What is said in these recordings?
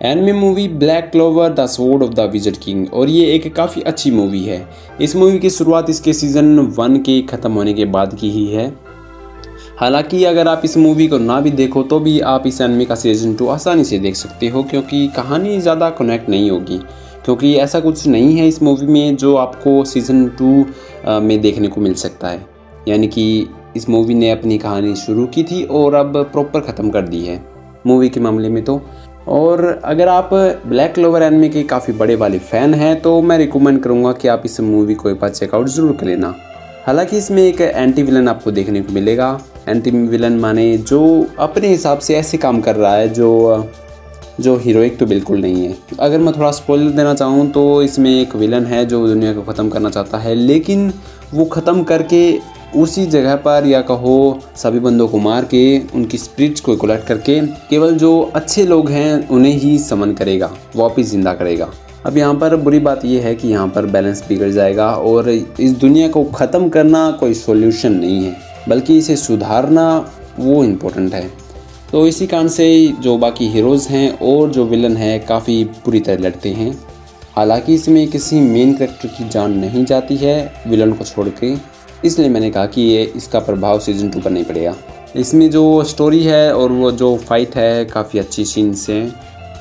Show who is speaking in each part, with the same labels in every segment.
Speaker 1: Enemy movie black clover, the sword of the wizard king, और ये एक काफ़ी अच्छी मूवी है। इस मूवी की शुरुआत इसके सीज़न वन के ख़त्म होने के बाद की ही है। हालाँकि अगर आप इस मूवी को ना भी देखो तो भी आप इस एनमी का सीज़न टू आसानी से देख सकते हो, क्योंकि कहानी ज़्यादा कनेक्ट नहीं होगी। क्योंकि ऐसा कुछ नहीं है इस मूवी में जो आपको सीज़न टू में देखने को मिल सकता है। यानी कि इस मूवी ने अपनी कहानी शुरू की थी और अब प्रॉपर ख़त्म कर दी है। मूवी के मामले में तो और अगर आप ब्लैक क्लोवर एनमी के काफ़ी बड़े वाले फ़ैन हैं तो मैं रिकमेंड करूँगा कि आप इस मूवी को एक बार चेकआउट ज़रूर कर लेना। हालाँकि इसमें एक एंटी विलन आपको देखने को मिलेगा। एंटी विलन माने जो अपने हिसाब से ऐसे काम कर रहा है, जो जो हीरोइक तो बिल्कुल नहीं है। अगर मैं थोड़ा स्पॉइलर देना चाहूँ तो इसमें एक विलन है जो दुनिया को ख़त्म करना चाहता है, लेकिन वो ख़त्म करके उसी जगह पर या कहो सभी बंदों को मार के, उनकी स्पिरिट्स को कलेक्ट करके, केवल जो अच्छे लोग हैं, उन्हें ही समन करेगा, वापिस ज़िंदा करेगा। अब यहाँ पर बुरी बात यह है कि यहाँ पर बैलेंस बिगड़ जाएगा और इस दुनिया को ख़त्म करना कोई सॉल्यूशन नहीं है, बल्कि इसे सुधारना वो इम्पोर्टेंट है। तो इसी कारण से जो बाकी हीरोज़ हैं और जो विलन है, काफ़ी बुरी तरह लड़ते हैं। हालाँकि इसमें किसी मेन करेक्टर की जान नहीं जाती है विलन को छोड़ के। इसलिए मैंने कहा कि ये इसका प्रभाव सीज़न टू पर नहीं पड़ेगा। इसमें जो स्टोरी है और वो जो फाइट है, काफ़ी अच्छी सीन्स हैं।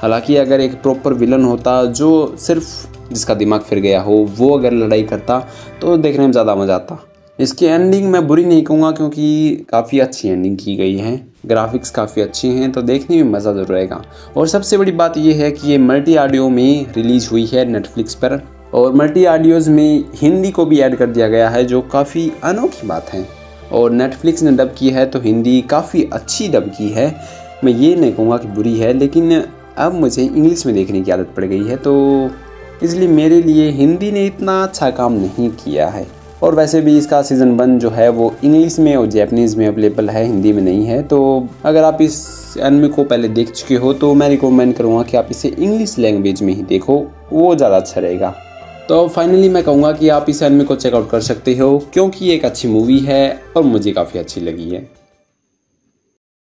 Speaker 1: हालाँकि अगर एक प्रॉपर विलन होता जो सिर्फ़ जिसका दिमाग फिर गया हो, वो अगर लड़ाई करता तो देखने में ज़्यादा मज़ा आता। इसकी एंडिंग मैं बुरी नहीं कहूँगा क्योंकि काफ़ी अच्छी एंडिंग की गई है। ग्राफिक्स काफ़ी अच्छे हैं तो देखने में मज़ा ज़रूर आएगा। और सबसे बड़ी बात यह है कि ये मल्टी ऑडियो में रिलीज़ हुई है नेटफ्लिक्स पर। और मल्टी ऑडियोज़ में हिंदी को भी ऐड कर दिया गया है, जो काफ़ी अनोखी बात है। और नेटफ्लिक्स ने डब की है तो हिंदी काफ़ी अच्छी डब की है। मैं ये नहीं कहूँगा कि बुरी है, लेकिन अब मुझे इंग्लिश में देखने की आदत पड़ गई है तो इसलिए मेरे लिए हिंदी ने इतना अच्छा काम नहीं किया है। और वैसे भी इसका सीज़न वन जो है, वो इंग्लिश में और जैपनीज़ में अवेलेबल है, हिंदी में नहीं है। तो अगर आप इस एनमी को पहले देख चुके हो तो मैं रिकमेंड करूँगा कि आप इसे इंग्लिश लैंग्वेज में ही देखो, वो ज़्यादा अच्छा रहेगा। तो फाइनली मैं कहूँगा कि आप इस एनमे को चेकआउट कर सकते हो, क्योंकि ये एक अच्छी मूवी है और मुझे काफ़ी अच्छी लगी है।